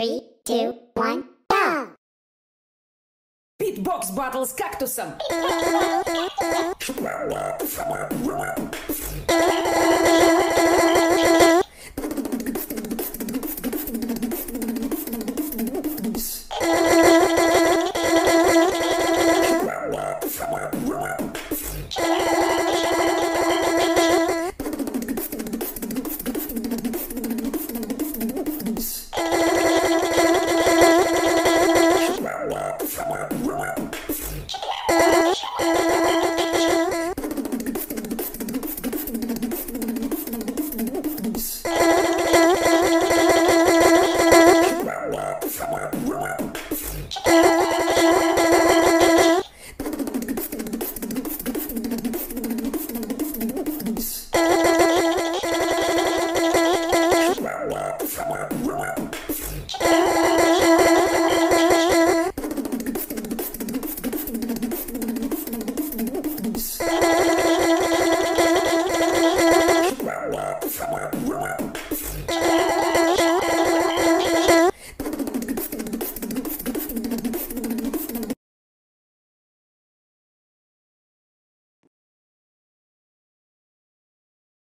Three, two, one, go! Beatbox battle с кактусом! Yeah. Wow. Thanks.